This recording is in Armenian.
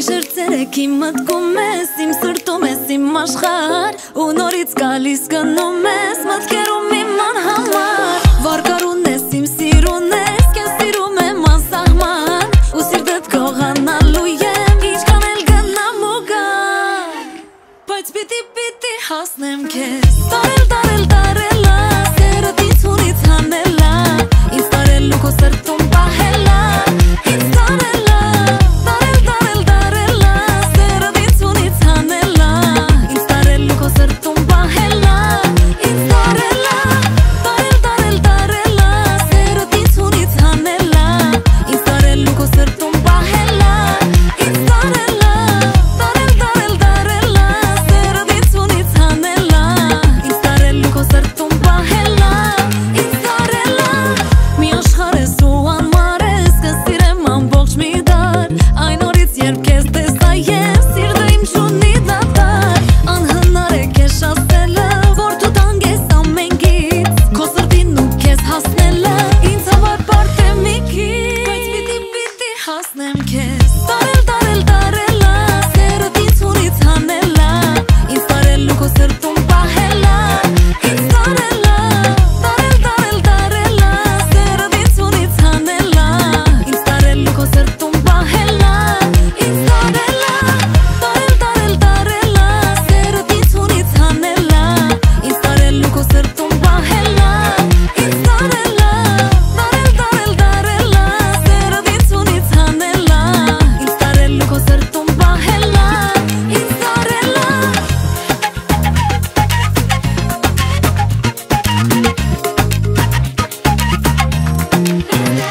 ցերեկ իմ մտքում ես Իմ սրտում ես իմ աշխար Ու նորից գալիս գնում ես Մտքերում իմ ման համար Վարկարուն ես իմ սիրուն ես Կեն սիրում եմ անսահման Ու սիրտդ կողանալու եմ Իչքան էլ գնամ ու գա Բայց պիտի պիտի հասնեմ քեզ can Yeah.